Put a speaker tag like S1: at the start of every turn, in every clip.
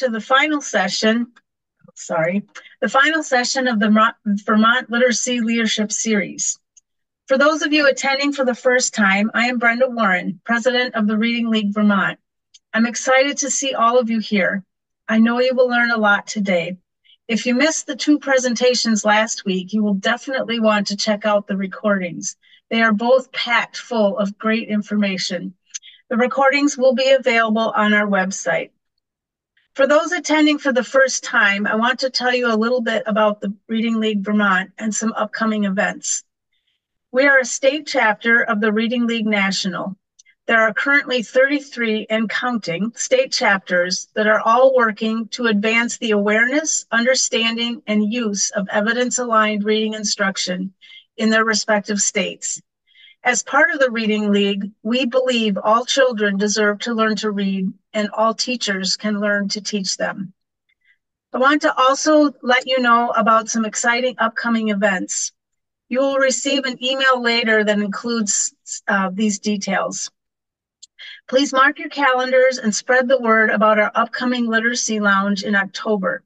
S1: to the final session, sorry, the final session of the Vermont Literacy Leadership Series. For those of you attending for the first time, I am Brenda Warren, President of the Reading League Vermont. I'm excited to see all of you here. I know you will learn a lot today. If you missed the two presentations last week, you will definitely want to check out the recordings. They are both packed full of great information. The recordings will be available on our website. For those attending for the first time, I want to tell you a little bit about the Reading League Vermont and some upcoming events. We are a state chapter of the Reading League National. There are currently 33 and counting state chapters that are all working to advance the awareness, understanding, and use of evidence aligned reading instruction in their respective states. As part of the Reading League, we believe all children deserve to learn to read and all teachers can learn to teach them. I want to also let you know about some exciting upcoming events. You will receive an email later that includes uh, these details. Please mark your calendars and spread the word about our upcoming literacy lounge in October.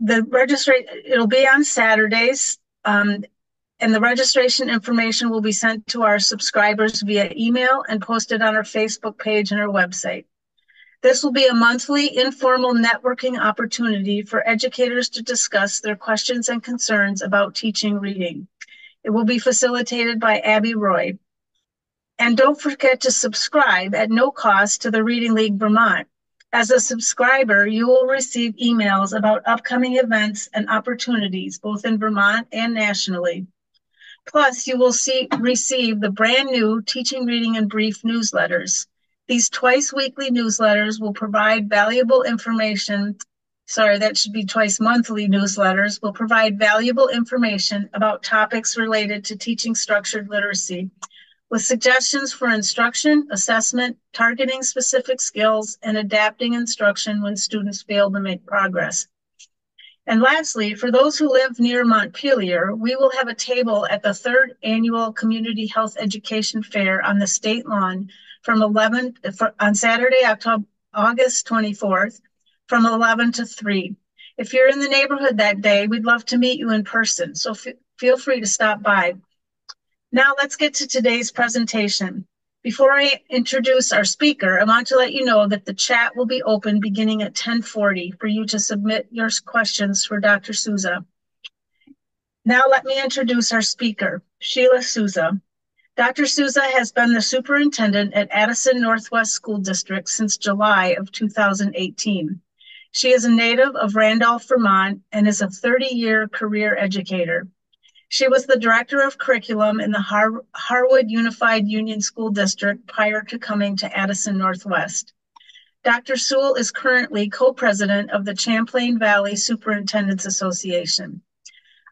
S1: The registration, it'll be on Saturdays, um, and the registration information will be sent to our subscribers via email and posted on our Facebook page and our website. This will be a monthly informal networking opportunity for educators to discuss their questions and concerns about teaching reading. It will be facilitated by Abby Roy. And don't forget to subscribe at no cost to the Reading League Vermont. As a subscriber, you will receive emails about upcoming events and opportunities, both in Vermont and nationally. Plus, you will see, receive the brand new Teaching, Reading, and Brief newsletters. These twice weekly newsletters will provide valuable information. Sorry, that should be twice monthly newsletters, will provide valuable information about topics related to teaching structured literacy with suggestions for instruction, assessment, targeting specific skills, and adapting instruction when students fail to make progress. And lastly, for those who live near Montpelier, we will have a table at the third annual Community Health Education Fair on the state lawn from 11 on Saturday, October, August 24th from 11 to 3. If you're in the neighborhood that day, we'd love to meet you in person, so feel free to stop by. Now let's get to today's presentation. Before I introduce our speaker, I want to let you know that the chat will be open beginning at 1040 for you to submit your questions for Dr. Soule. Now let me introduce our speaker, Sheila Soule. Dr. Soule has been the superintendent at Addison Northwest School District since July of 2018. She is a native of Randolph, Vermont, and is a 30-year career educator. She was the director of curriculum in the Har- Harwood Unified Union School District prior to coming to Addison Northwest. Dr. Soule is currently co president of the Champlain Valley Superintendents Association.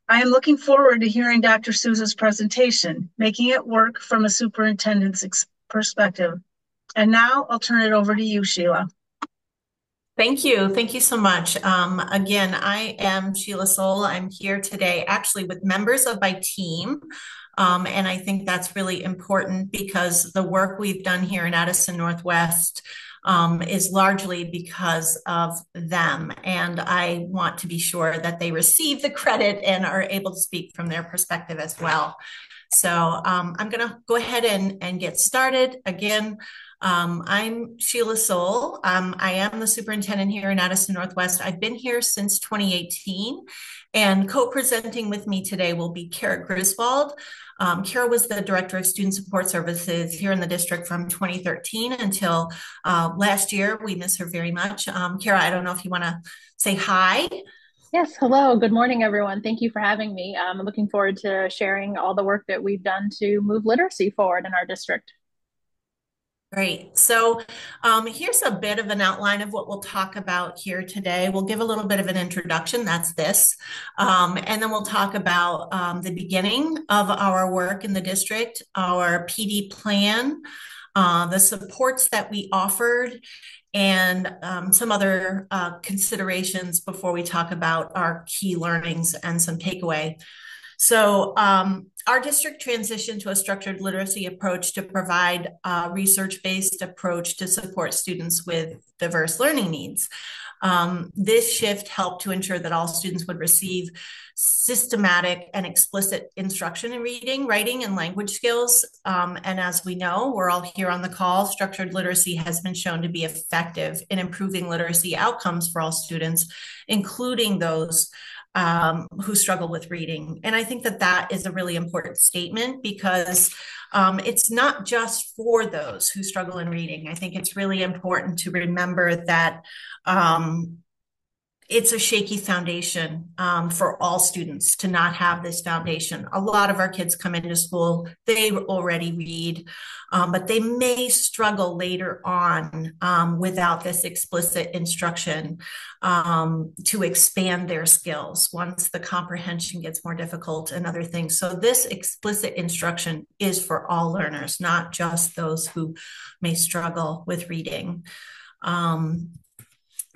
S1: I am looking forward to hearing Dr. Soule's presentation, making it work from a superintendent's ex- perspective. And now I'll turn it over to you, Sheila.
S2: Thank you. Thank you so much. Um, again, I am Sheila Soule. I'm here today actually with members of my team. Um, and I think that's really important because the work we've done here in Addison Northwest um, is largely because of them. And I want to be sure that they receive the credit and are able to speak from their perspective as well. So um, I'm going to go ahead and, and get started. Again, um, I'm Sheila Soule. Um, I am the superintendent here in Addison Northwest. I've been here since 2018, and co-presenting with me today will be Kara Griswold. Um, Kara was the director of student support services here in the district from 2013 until uh, last year. We miss her very much. Um, Kara, I don't know if you want to say hi.
S3: Yes, hello. Good morning, everyone. Thank you for having me. I'm looking forward to sharing all the work that we've done to move literacy forward in our district.
S2: Great. So um, here's a bit of an outline of what we'll talk about here today. We'll give a little bit of an introduction. That's this. Um, and then we'll talk about um, the beginning of our work in the district, our PD plan, uh, the supports that we offered, and um, some other uh, considerations before we talk about our key learnings and some takeaway. So um, our district transitioned to a structured literacy approach to provide a research-based approach to support students with diverse learning needs. Um, this shift helped to ensure that all students would receive systematic and explicit instruction in reading, writing, and language skills. Um, and as we know, we're all here on the call, structured literacy has been shown to be effective in improving literacy outcomes for all students, including those um, who struggle with reading. And I think that that is a really important statement because um, it's not just for those who struggle in reading. I think it's really important to remember that um, it's a shaky foundation um, for all students to not have this foundation. A lot of our kids come into school, they already read, um, but they may struggle later on um, without this explicit instruction um, to expand their skills once the comprehension gets more difficult and other things. So, this explicit instruction is for all learners, not just those who may struggle with reading. Um,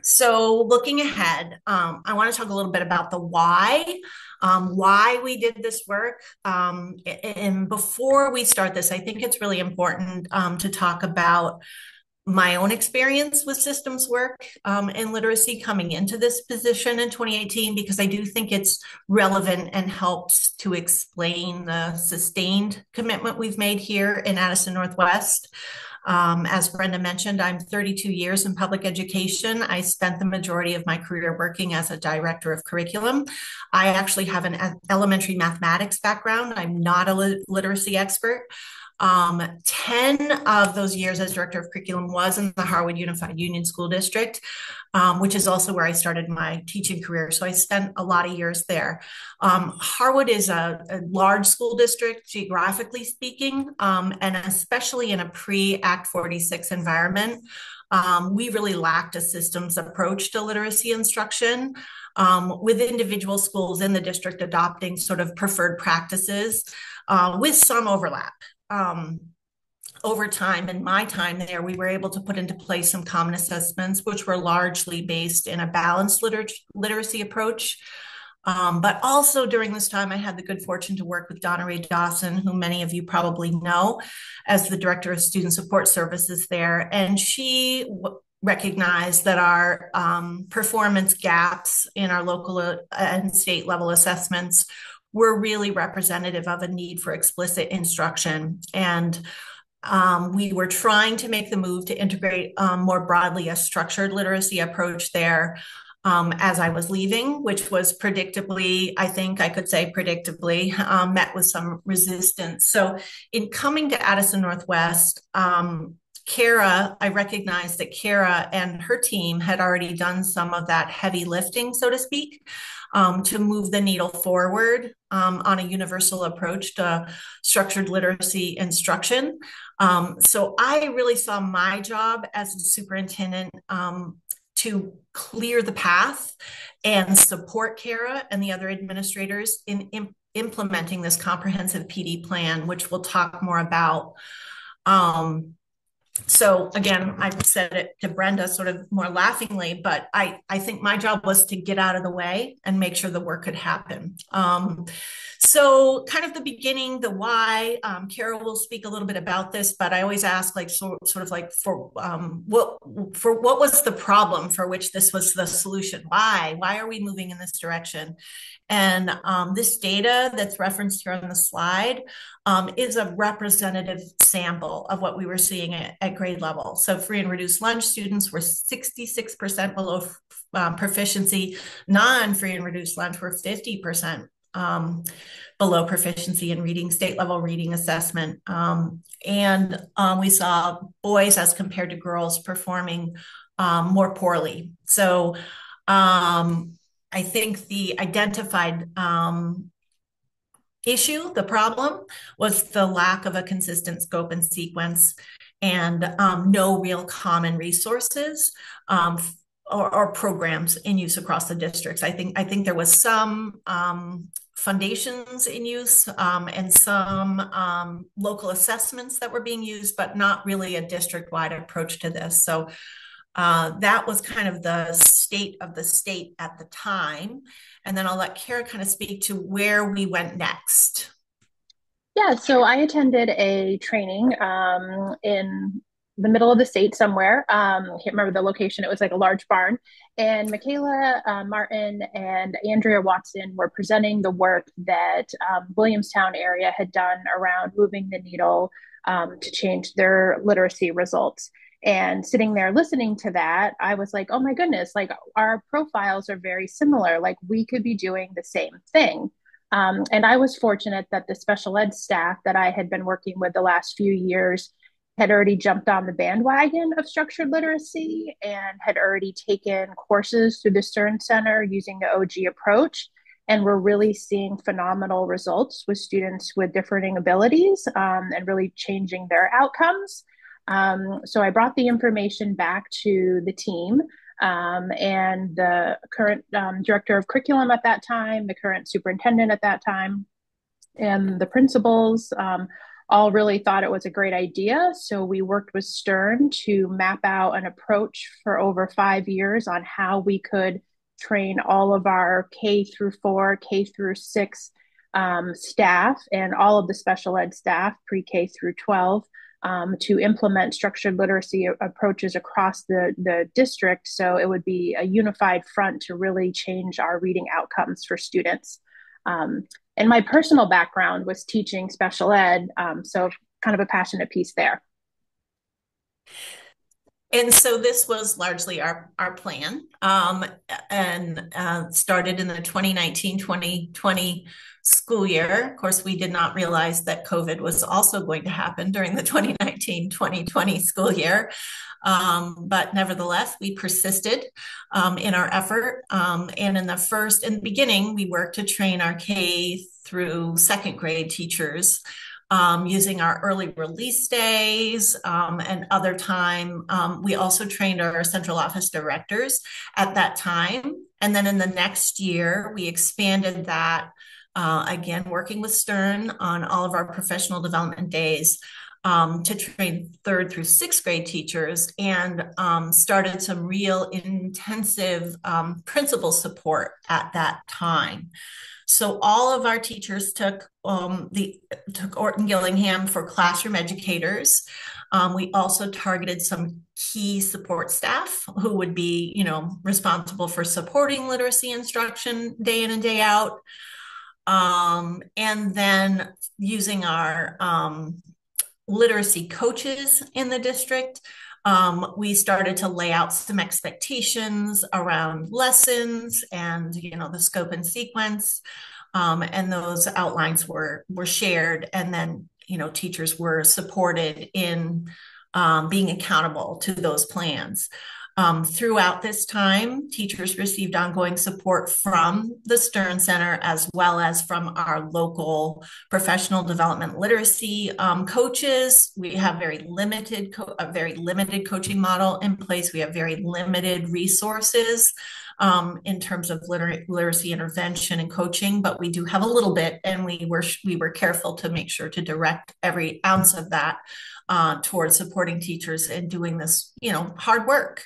S2: so, looking ahead, um, I want to talk a little bit about the why, um, why we did this work. Um, and before we start this, I think it's really important um, to talk about my own experience with systems work um, and literacy coming into this position in 2018 because I do think it's relevant and helps to explain the sustained commitment we've made here in Addison Northwest. Um, as Brenda mentioned, I'm 32 years in public education. I spent the majority of my career working as a director of curriculum. I actually have an elementary mathematics background. I'm not a literacy expert. Um, 10 of those years as director of curriculum was in the Harwood Unified Union School District, um, which is also where I started my teaching career. So I spent a lot of years there. Um, Harwood is a, a, large school district, geographically speaking, um, and especially in a pre Act 46 environment. Um, we really lacked a systems approach to literacy instruction. Um, with individual schools in the district adopting sort of preferred practices uh, with some overlap um, over time in my time there, we were able to put into place some common assessments, which were largely based in a balanced liter- literacy approach. Um, but also during this time, I had the good fortune to work with Donna Ray Dawson, who many of you probably know as the Director of Student Support Services there. And she w- recognized that our um, performance gaps in our local uh, and state level assessments were really representative of a need for explicit instruction. And um, we were trying to make the move to integrate um, more broadly a structured literacy approach there um, as I was leaving, which was predictably, I think I could say predictably, um, met with some resistance. So, in coming to Addison Northwest, um, Kara, I recognized that Kara and her team had already done some of that heavy lifting, so to speak um, to move the needle forward um, on a universal approach to structured literacy instruction. Um, so I really saw my job as a superintendent um, to clear the path and support Kara and the other administrators in, in implementing this comprehensive PD plan, which we'll talk more about. Um, so again, I've said it to Brenda sort of more laughingly, but I, I think my job was to get out of the way and make sure the work could happen. Um, so kind of the beginning, the why, um, Carol will speak a little bit about this, but I always ask like, so, sort of like for, um, what, for what was the problem for which this was the solution? Why, why are we moving in this direction? And um, this data that's referenced here on the slide um, is a representative sample of what we were seeing at, at, grade level. So free and reduced lunch students were 66% below um, proficiency. Non-free and reduced lunch were 50% um, below proficiency in reading, state level reading assessment. Um, and um, we saw boys as compared to girls performing um, more poorly. So um, I think the identified um, issue, the problem, was the lack of a consistent scope and sequence and um, no real common resources um, or, or, programs in use across the districts. I think I think there was some um, foundations in use um, and some um, local assessments that were being used, but not really a district-wide approach to this. So Uh, that was kind of the state of the state at the time. And then I'll let Kara kind of speak to where we went next.
S3: Yeah, so I attended a training um, in the middle of the state somewhere. Um, I can't remember the location. It was like a large barn. And Michaela uh, Martin and Andrea Watson were presenting the work that um, Williamstown area had done around moving the needle um, to change their literacy results. And sitting there listening to that, I was like, oh my goodness, like our profiles are very similar. Like we could be doing the same thing. Um, and I was fortunate that the special ed staff that I had been working with the last few years had already jumped on the bandwagon of structured literacy and had already taken courses through the Stern Center using the OG approach. And we're really seeing phenomenal results with students with differing abilities um, and really changing their outcomes. Um, so I brought the information back to the team um, and the current um, director of curriculum at that time, the current superintendent at that time, and the principals um, all really thought it was a great idea. So we worked with Stern to map out an approach for over five years on how we could train all of our K through four, K through six um, staff, and all of the special ed staff, pre K through 12 um, to implement structured literacy approaches across the, the district. So it would be a unified front to really change our reading outcomes for students. Um, and my personal background was teaching special ed, um, so kind of a passionate piece there.
S2: And so this was largely our, our plan um, and uh, started in the 2019 2020 school year. Of course, we did not realize that COVID was also going to happen during the 2019 2020 school year. Um, but nevertheless, we persisted um, in our effort. Um, and in the first, in the beginning, we worked to train our K through second grade teachers um, using our early release days um, and other time. Um, we also trained our central office directors at that time. And then in the next year, we expanded that uh, again, working with Stern on all of our professional development days. Um, to train third through sixth grade teachers and um, started some real intensive um, principal support at that time. So all of our teachers took um, the took Orton Gillingham for classroom educators. Um, we also targeted some key support staff who would be, you know, responsible for supporting literacy instruction day in and day out. Um, and then using our um, literacy coaches in the district um, we started to lay out some expectations around lessons and you know the scope and sequence. Um, and those outlines were were shared and then you know teachers were supported in um, being accountable to those plans um, throughout this time, teachers received ongoing support from the Stern Center as well as from our local professional development literacy um, coaches. We have very limited, a very limited coaching model in place. We have very limited resources um, in terms of liter- literacy intervention and coaching, but we do have a little bit, and we were we were careful to make sure to direct every ounce of that uh, towards supporting teachers and doing this, you know, hard work.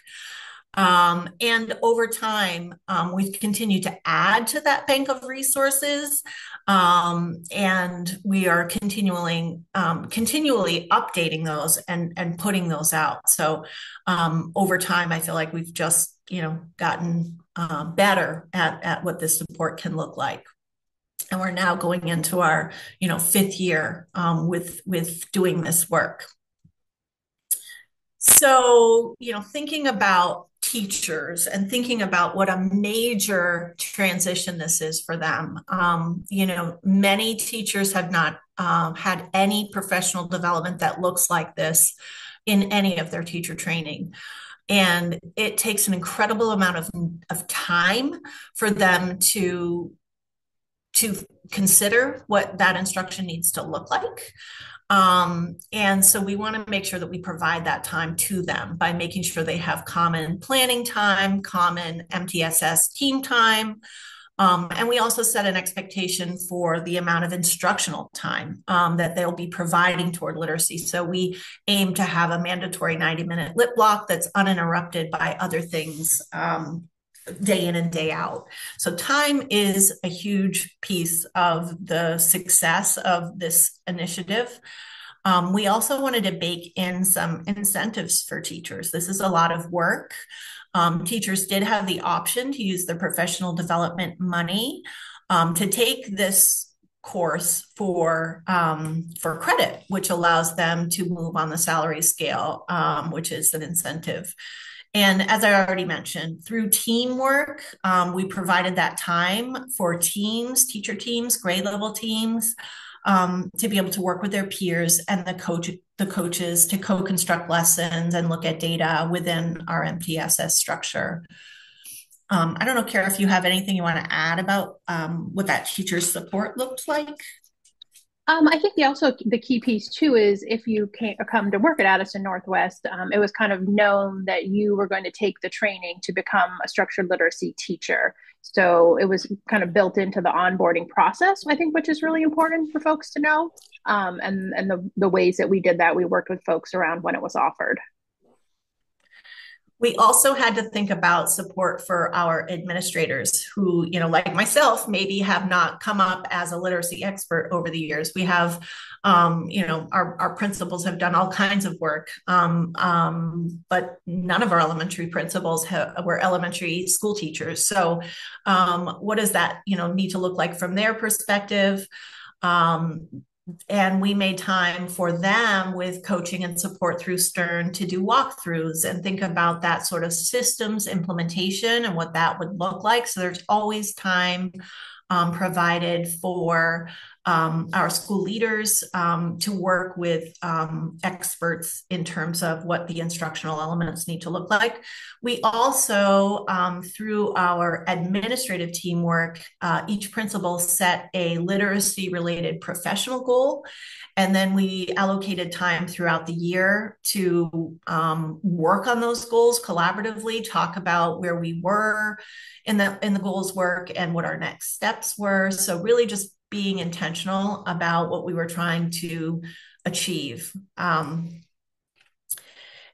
S2: Um, and over time, um, we've continued to add to that bank of resources, um, and we are continually um, continually updating those and and putting those out. So um, over time, I feel like we've just you know gotten uh, better at at what this support can look like and we're now going into our you know fifth year um, with with doing this work. So you know thinking about teachers and thinking about what a major transition this is for them um, you know many teachers have not um, had any professional development that looks like this in any of their teacher training. And it takes an incredible amount of, of time for them to to consider what that instruction needs to look like. Um, and so we want to make sure that we provide that time to them by making sure they have common planning time, common MTSS team time, Um, and we also set an expectation for the amount of instructional time um, that they'll be providing toward literacy. So we aim to have a mandatory 90 minute lit block that's uninterrupted by other things um, day in and day out. So time is a huge piece of the success of this initiative. Um, we also wanted to bake in some incentives for teachers. This is a lot of work. Um, teachers did have the option to use their professional development money um, to take this course for um, for credit, which allows them to move on the salary scale, um, which is an incentive. And as I already mentioned, through teamwork, um, we provided that time for teams, teacher teams, grade level teams, um, to be able to work with their peers and the coach the coaches to co-construct lessons and look at data within our MTSS structure. Um, I don't know, Kara, if you have anything you want to add about um, what that teacher support looked like.
S3: Um, I think the also the key piece too is if you came, come to work at Addison Northwest, um, it was kind of known that you were going to take the training to become a structured literacy teacher. So it was kind of built into the onboarding process, I think, which is really important for folks to know. Um, and and the the ways that we did that, we worked with folks around when it was offered.
S2: We also had to think about support for our administrators who, you know, like myself, maybe have not come up as a literacy expert over the years. We have, um, you know, our, our principals have done all kinds of work, um, um, but none of our elementary principals were elementary school teachers. So, um, what does that, you know, need to look like from their perspective? Um, and we made time for them with coaching and support through Stern to do walkthroughs and think about that sort of systems implementation and what that would look like. So there's always time um, provided for um, our school leaders um, to work with um, experts in terms of what the instructional elements need to look like. We also, um, through our administrative teamwork, uh, each principal set a literacy related professional goal. And then we allocated time throughout the year to um, work on those goals collaboratively, talk about where we were in the in the goals work and what our next steps were. So really just being intentional about what we were trying to achieve. Um,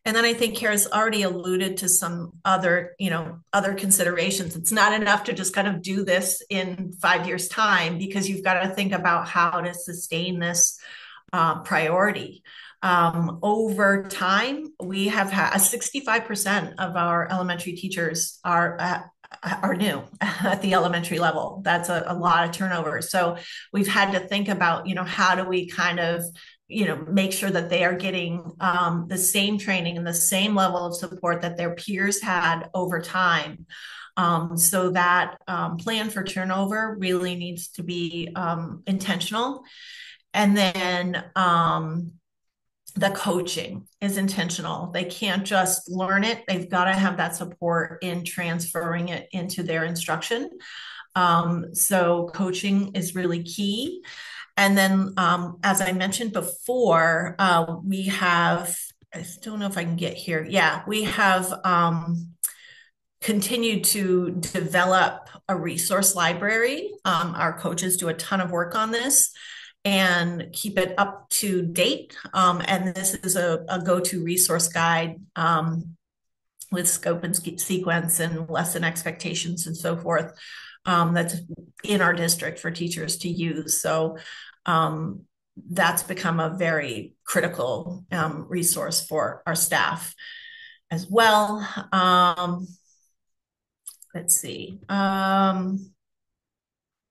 S2: and then I think Kara's already alluded to some other, you know, other considerations. It's not enough to just kind of do this in five years' time because you've got to think about how to sustain this uh, priority. Um, over time, we have had 65% of our elementary teachers are uh, are new at the elementary level. That's a, a lot of turnover. So we've had to think about, you know, how do we kind of you know make sure that they are getting um, the same training and the same level of support that their peers had over time um, so that um, plan for turnover really needs to be um, intentional and then um, the coaching is intentional. They can't just learn it. They've got to have that support in transferring it into their instruction. Um, so coaching is really key. And then, um, as I mentioned before, uh, we have, I don't know if I can get here. Yeah, we have um, continued to develop a resource library. Um, our coaches do a ton of work on this and keep it up to date. Um, and this is a, a go-to resource guide um, with scope and sequence and lesson expectations and so forth um, that's in our district for teachers to use. So um, that's become a very critical um, resource for our staff as well. Um, let's see.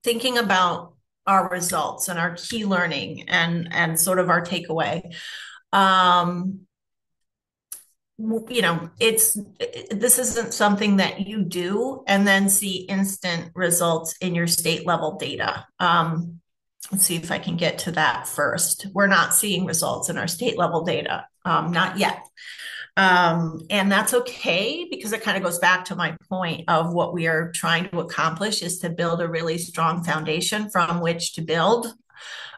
S2: thinking about our results and our key learning and and sort of our takeaway. Um you know it's this isn't something that you do and then see instant results in your state level data. Um let's see if i can get to that first. We're not seeing results in our state level data um not yet um, and that's okay because it kind of goes back to my point of what we are trying to accomplish is to build a really strong foundation from which to build.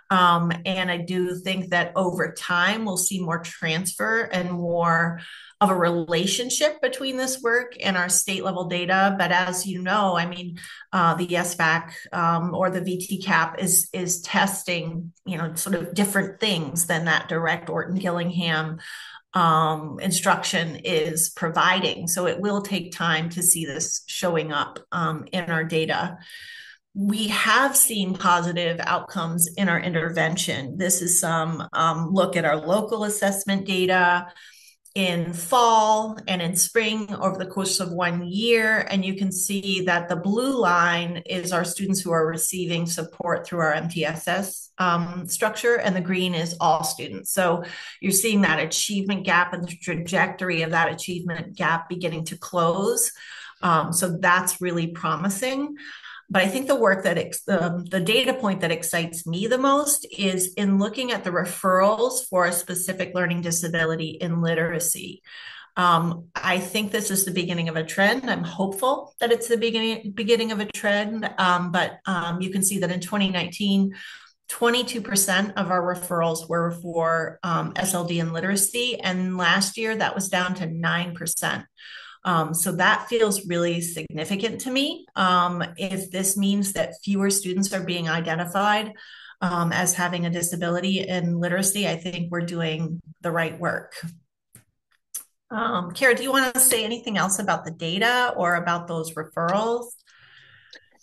S2: Um, and I do think that over time we'll see more transfer and more of a relationship between this work and our state level data. But as you know, I mean, uh, the SBAC um, or the VTCAP is is testing, you know, sort of different things than that direct Orton Gillingham um, instruction is providing. So it will take time to see this showing up um, in our data we have seen positive outcomes in our intervention. This is some um, look at our local assessment data in fall and in spring over the course of one year. And you can see that the blue line is our students who are receiving support through our MTSS um, structure, and the green is all students. So you're seeing that achievement gap and the trajectory of that achievement gap beginning to close. Um, so that's really promising. But I think the work that ex- um, the data point that excites me the most is in looking at the referrals for a specific learning disability in literacy. Um, I think this is the beginning of a trend. I'm hopeful that it's the beginning beginning of a trend. Um, but um, you can see that in 2019, 22% of our referrals were for um, SLD and literacy, and last year that was down to 9%. Um, so that feels really significant to me. Um, if this means that fewer students are being identified um, as having a disability in literacy, I think we're doing the right work. Um, Kara, do you want to say anything else about the data or about those referrals?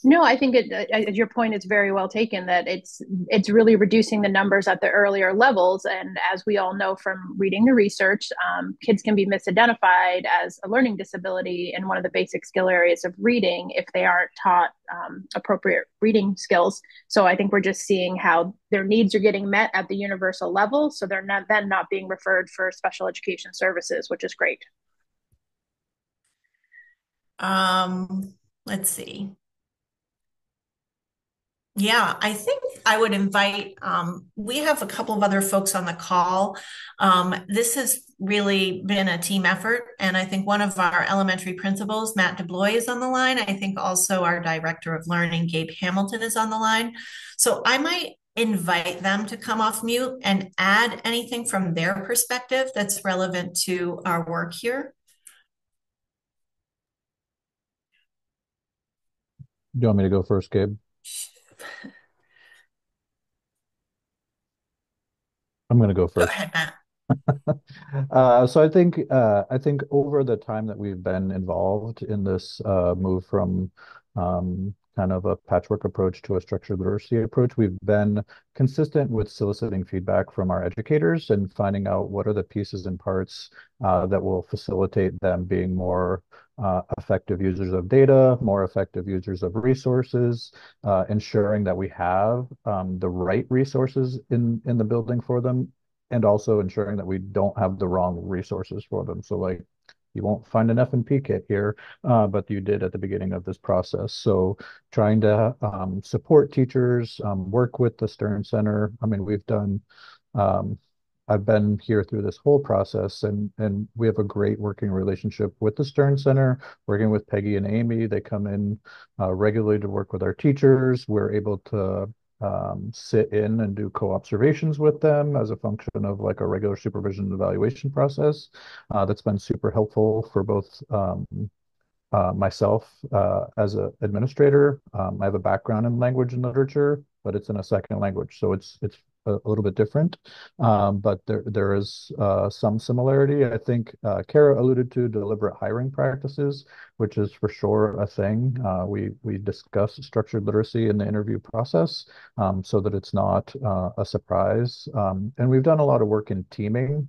S3: No, I think it, uh, your point is very well taken. That it's it's really reducing the numbers at the earlier levels, and as we all know from reading the research, um, kids can be misidentified as a learning disability in one of the basic skill areas of reading if they aren't taught um, appropriate reading skills. So I think we're just seeing how their needs are getting met at the universal level, so they're not then not being referred for special education services, which is great.
S2: Um, let's see. Yeah, I think I would invite, um, we have a couple of other folks on the call. Um, this has really been a team effort. And I think one of our elementary principals, Matt DeBlois, is on the line. I think also our director of learning, Gabe Hamilton, is on the line. So I might invite them to come off mute and add anything from their perspective that's relevant to our work here.
S4: Do you want me to go first, Gabe? I'm going to go first. Go ahead, Matt. uh, so I think uh, I think over the time that we've been involved in this uh, move from um, kind of a patchwork approach to a structured literacy approach, we've been consistent with soliciting feedback from our educators and finding out what are the pieces and parts uh, that will facilitate them being more uh, effective users of data, more effective users of resources, uh, ensuring that we have um, the right resources in, in the building for them, and also ensuring that we don't have the wrong resources for them. So like you won't find an F&P kit here, uh, but you did at the beginning of this process. So trying to um, support teachers, um, work with the Stern Center. I mean, we've done um, I've been here through this whole process and and we have a great working relationship with the Stern Center, working with Peggy and Amy. They come in uh, regularly to work with our teachers. We're able to um, sit in and do co-observations with them as a function of like a regular supervision and evaluation process. Uh, that's been super helpful for both um, uh, myself uh, as an administrator. Um, I have a background in language and literature, but it's in a second language, so it's it's a, little bit different, um, but there there is uh, some similarity. I think uh, Kara alluded to deliberate hiring practices, which is for sure a thing. Uh, we we discuss structured literacy in the interview process um, so that it's not uh, a surprise. Um, and we've done a lot of work in teaming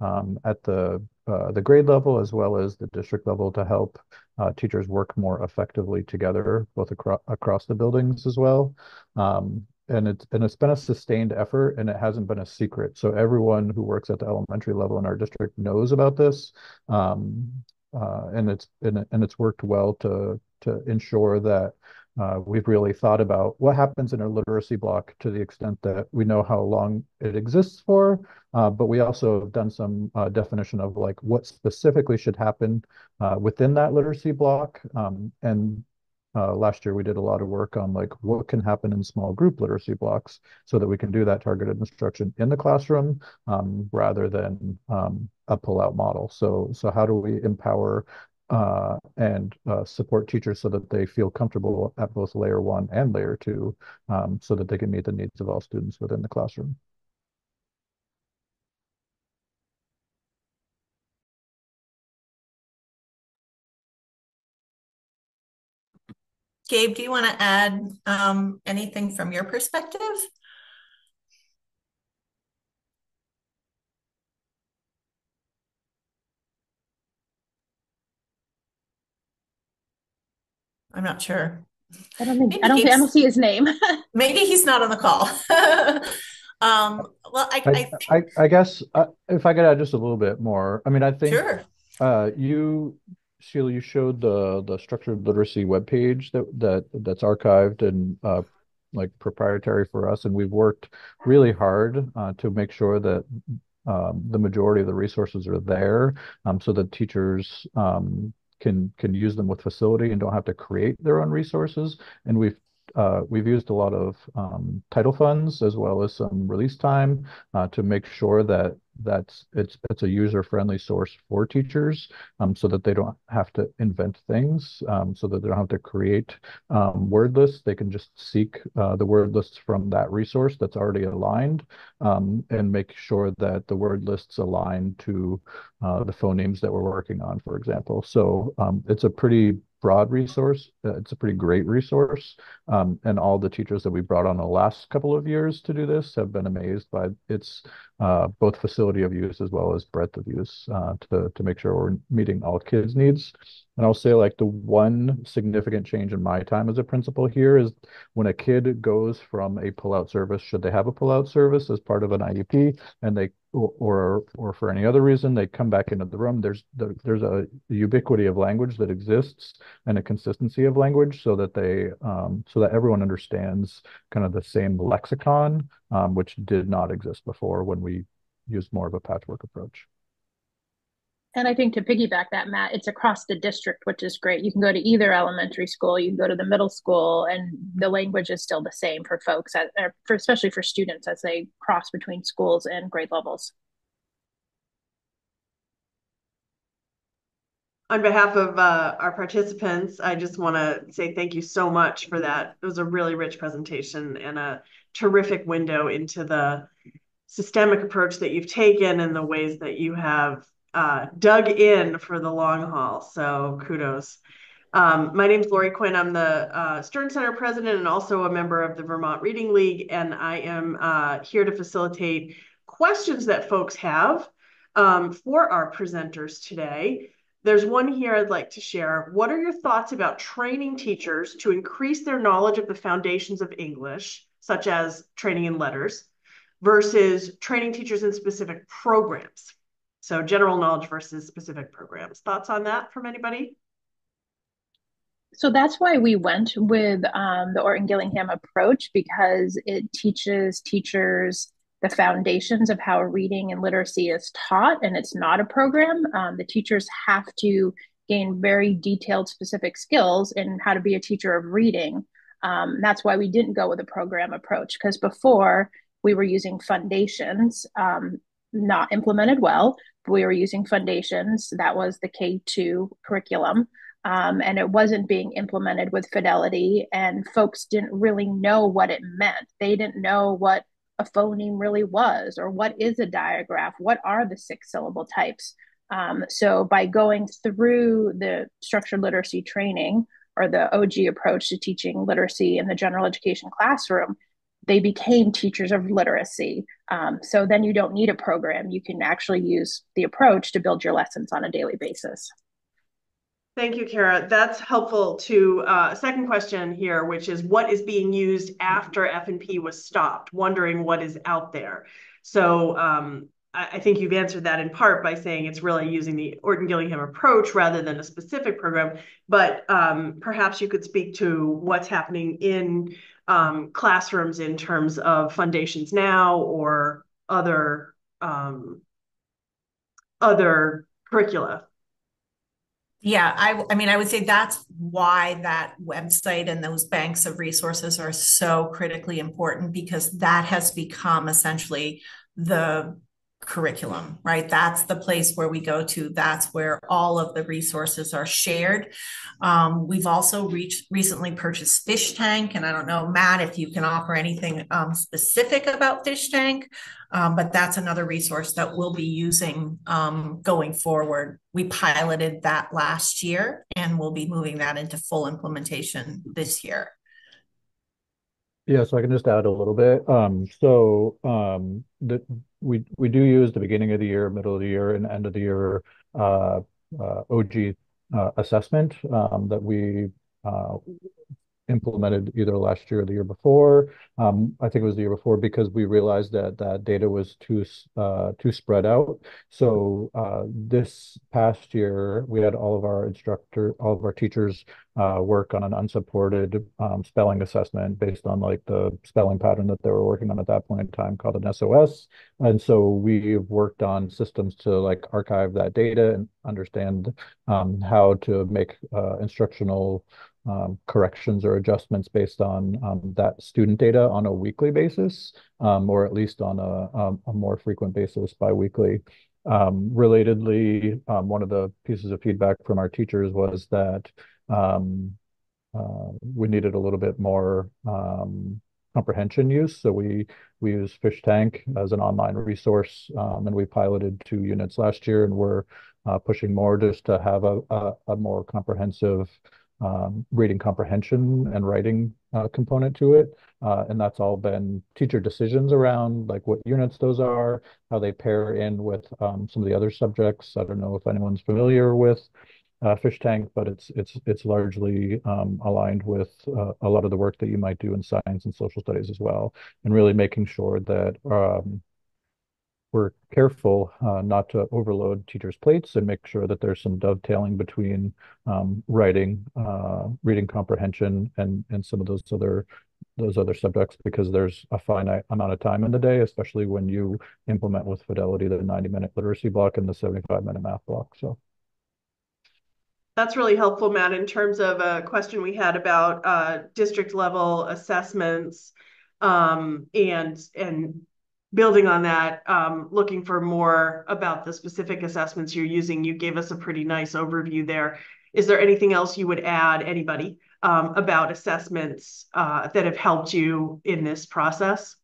S4: um, at the uh, the grade level as well as the district level to help uh, teachers work more effectively together, both acro across the buildings as well. Um, and it's and it's been a sustained effort and it hasn't been a secret. So everyone who works at the elementary level in our district knows about this. Um, uh, and it's and, and it's worked well to to ensure that uh, we've really thought about what happens in a literacy block to the extent that we know how long it exists for, uh, but we also have done some uh, definition of like what specifically should happen uh, within that literacy block. Um, and uh, last year we did a lot of work on like what can happen in small group literacy blocks so that we can do that targeted instruction in the classroom um, rather than um, a pull-out model. So, so how do we empower uh, and uh, support teachers so that they feel comfortable at both layer one and layer two um, so that they can meet the needs of all students within the classroom.
S2: Gabe, do you want to add um, anything from your perspective? I'm not sure.
S3: I don't think maybe I don't think, I don't see his name.
S2: maybe he's not on the call. um, well, I I, think...
S4: I, I guess uh, if I could add just a little bit more. I mean, I think sure. uh, you Sheila, you showed the the structured literacy webpage that that that's archived and uh, like proprietary for us, and we've worked really hard uh, to make sure that um, the majority of the resources are there, um, so that teachers um, can can use them with facility and don't have to create their own resources. And we've uh, we've used a lot of um, title funds as well as some release time uh, to make sure that that's it's it's a user friendly source for teachers um, so that they don't have to invent things um, so that they don't have to create um, word lists they can just seek uh, the word lists from that resource that's already aligned um, and make sure that the word lists align to uh, the phonemes that we're working on for example so um, it's a pretty broad resource. Uh, it's a pretty great resource. Um, and all the teachers that we brought on the last couple of years to do this have been amazed by its uh, both facility of use as well as breadth of use uh, to, to make sure we're meeting all kids' needs. And I'll say like the one significant change in my time as a principal here is when a kid goes from a pullout service, should they have a pullout service as part of an IEP, and they or or for any other reason they come back into the room, there's there's a ubiquity of language that exists and a consistency of language so that they um, so that everyone understands kind of the same lexicon, um, which did not exist before when we used more of a patchwork approach.
S3: And I think to piggyback that, Matt, it's across the district, which is great. You can go to either elementary school, you can go to the middle school, and the language is still the same for folks, at, for, especially for students as they cross between schools and grade levels.
S5: On behalf of uh, our participants, I just want to say thank you so much for that. It was a really rich presentation and a terrific window into the systemic approach that you've taken and the ways that you have uh, dug in for the long haul. So kudos. Um, my name is Lori Quinn. I'm the uh, Stern Center president and also a member of the Vermont Reading League. And I am uh, here to facilitate questions that folks have um, for our presenters today. There's one here I'd like to share. What are your thoughts about training teachers to increase their knowledge of the foundations of English, such as training in letters, versus training teachers in specific programs? So general knowledge versus specific programs. Thoughts on that from anybody?
S3: So that's why we went with um, the Orton Gillingham approach because it teaches teachers the foundations of how reading and literacy is taught, and it's not a program. Um, the teachers have to gain very detailed, specific skills in how to be a teacher of reading. Um, that's why we didn't go with a program approach because before we were using foundations, um, not implemented well we were using foundations. That was the K2 curriculum. Um, and it wasn't being implemented with fidelity, and folks didn't really know what it meant. They didn't know what a phoneme really was, or what is a diagraph, what are the six syllable types. Um, so, by going through the structured literacy training or the OG approach to teaching literacy in the general education classroom, they became teachers of literacy. Um, so then you don't need a program. You can actually use the approach to build your lessons on a daily basis.
S5: Thank you, Kara. That's helpful to uh, second question here, which is what is being used after F&P was stopped, wondering what is out there. So um, I think you've answered that in part by saying it's really using the Orton Gillingham approach rather than a specific program. But um, perhaps you could speak to what's happening in um, classrooms in terms of foundations now or other um, other curricula?
S2: Yeah, I, I mean, I would say that's why that website and those banks of resources are so critically important because that has become essentially the curriculum, right? That's the place where we go to. That's where all of the resources are shared. Um, we've also reached, recently purchased Fish Tank, and I don't know, Matt, if you can offer anything um, specific about Fish Tank, um, but that's another resource that we'll be using um, going forward. We piloted that last year, and we'll be moving that into full implementation this year.
S4: Yeah, so I can just add a little bit. Um, so um, the, we we do use the beginning of the year, middle of the year, and end of the year uh, uh, OG uh, assessment um, that we uh, implemented either last year or the year before. Um, I think it was the year before because we realized that that data was too uh, too spread out. So uh, this past year, we had all of our instructor, all of our teachers uh, work on an unsupported um, spelling assessment based on like the spelling pattern that they were working on at that point in time called an SOS. And so we've worked on systems to like archive that data and understand um, how to make uh, instructional um, corrections or adjustments based on um, that student data on a weekly basis, um, or at least on a, um, a more frequent basis biweekly. Um, relatedly, um, one of the pieces of feedback from our teachers was that uh, we needed a little bit more comprehension use. So we we use Fish Tank as an online resource, um, and we piloted two units last year, and we're uh, pushing more just to have a, a, a more comprehensive um, reading comprehension and writing uh, component to it. Uh, and that's all been teacher decisions around like what units those are, how they pair in with um, some of the other subjects. I don't know if anyone's familiar with uh, Fish Tank, but it's it's it's largely um, aligned with uh, a lot of the work that you might do in science and social studies as well, and really making sure that um, we're careful uh, not to overload teachers' plates and make sure that there's some dovetailing between um, writing, uh, reading comprehension, and and some of those other those other subjects because there's a finite amount of time in the day, especially when you implement with fidelity the 90 minute literacy block and the 75 minute math block. So.
S5: That's really helpful, Matt, in terms of a question we had about uh, district level assessments um, and and building on that, um, looking for more about the specific assessments you're using. You gave us a pretty nice overview there. Is there anything else you would add, anybody, um, about assessments uh, that have helped you in this process?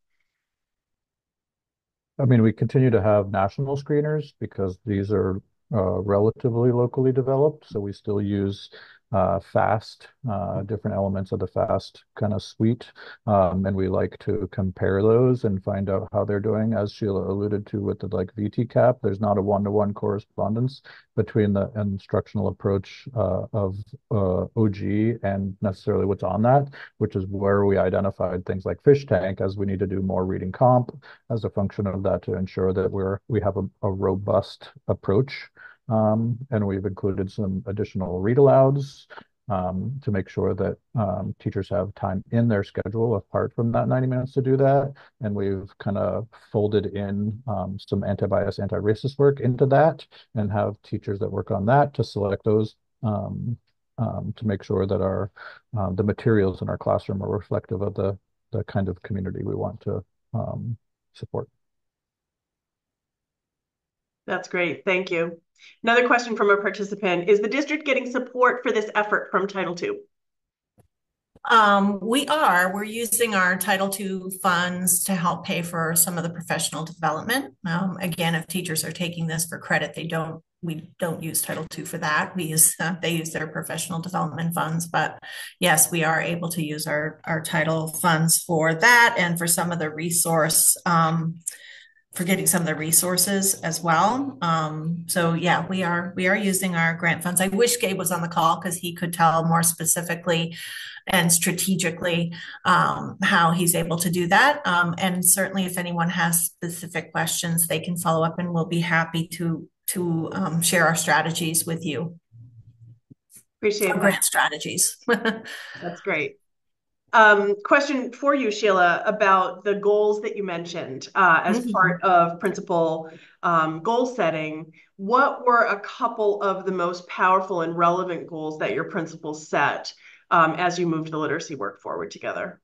S4: I mean, we continue to have national screeners because these are uh, relatively locally developed. So we still use uh, FAST, uh, different elements of the FAST kind of suite. Um, and we like to compare those and find out how they're doing. As Sheila alluded to with the like VTCAP, there's not a one-to-one correspondence between the instructional approach uh, of uh, OG and necessarily what's on that, which is where we identified things like Fish Tank as we need to do more reading comp as a function of that to ensure that we're we have a, a robust approach and we've included some additional read alouds um, to make sure that um, teachers have time in their schedule apart from that 90 minutes to do that. And we've kind of folded in um, some anti-bias, anti-racist work into that and have teachers that work on that to select those um, um, to make sure that our um, the materials in our classroom are reflective of the, the kind of community we want to support.
S5: That's great. Thank you. Another question from a participant, is the district getting support for this effort from Title II?
S2: Um, we are. We're using our Title II funds to help pay for some of the professional development. Um, again, if teachers are taking this for credit, they don't. We don't use Title II for that. We use uh, they use their professional development funds. But yes, we are able to use our our title funds for that and for some of the resource. Um, for getting some of the resources as well. Um, so yeah, we are we are using our grant funds. I wish Gabe was on the call because he could tell more specifically and strategically um, how he's able to do that. Um, and certainly, if anyone has specific questions, they can follow up, and we'll be happy to to um, share our strategies with you.
S5: Appreciate
S2: grant strategies.
S5: That's great. Um, question for you, Sheila, about the goals that you mentioned uh, as mm-hmm. part of principal um, goal setting. What were a couple of the most powerful and relevant goals that your principals set um, as you moved the literacy work forward together?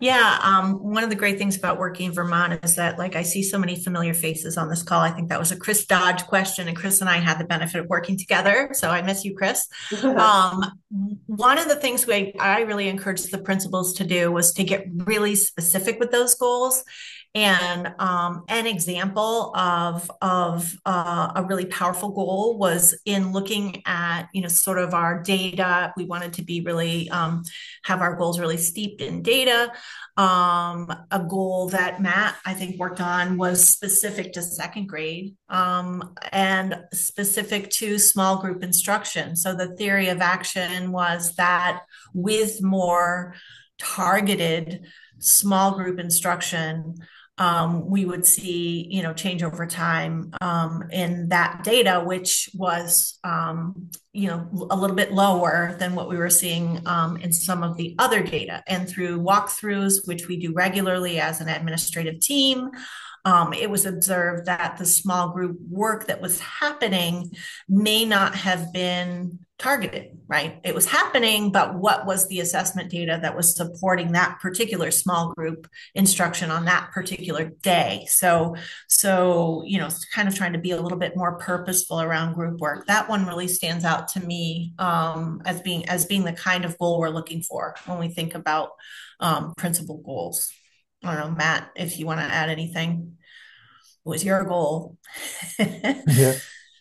S2: Yeah, um, one of the great things about working in Vermont is that, like, I see so many familiar faces on this call. I think that was a Chris Dodge question, and Chris and I had the benefit of working together. So I miss you, Chris. um, one of the things we I really encouraged the principals to do was to get really specific with those goals and um, an example of of uh, a really powerful goal was in looking at you know sort of our data. We wanted to be really um, have our goals really steeped in data. Um, a goal that Matt I think worked on was specific to second grade um, and specific to small group instruction. So the theory of action was that with more targeted small group instruction um, we would see, you know, change over time um, in that data, which was, um, you know, a little bit lower than what we were seeing um, in some of the other data. And through walkthroughs, which we do regularly as an administrative team, um, it was observed that the small group work that was happening may not have been targeted, right? It was happening, but what was the assessment data that was supporting that particular small group instruction on that particular day? So, so you know, kind of trying to be a little bit more purposeful around group work. That one really stands out to me um, as being as being the kind of goal we're looking for when we think about um, principal goals. I don't know, Matt, if you want to add anything. What was your goal?
S4: yeah.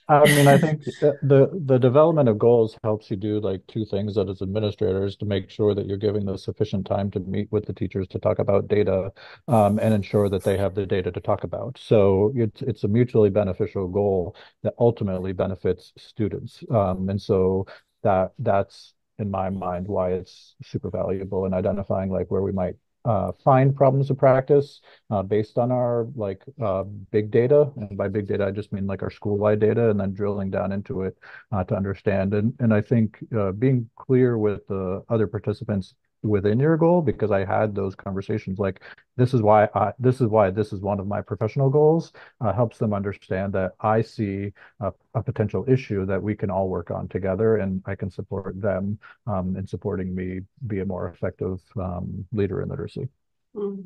S4: I mean, I think the the development of goals helps you do like two things that as administrators to make sure that you're giving them sufficient time to meet with the teachers to talk about data um, and ensure that they have the data to talk about. So it's it's a mutually beneficial goal that ultimately benefits students. Um, and so that that's in my mind why it's super valuable in identifying like where we might uh, find problems of practice uh, based on our like uh, big data. And by big data, I just mean like our school-wide data, and then drilling down into it uh, to understand. And and I think uh, being clear with the other participants within your goal because I had those conversations like this is why I this is why this is one of my professional goals uh, helps them understand that I see a, a, potential issue that we can all work on together and I can support them um, in supporting me be a more effective um, leader in literacy.
S5: Mm,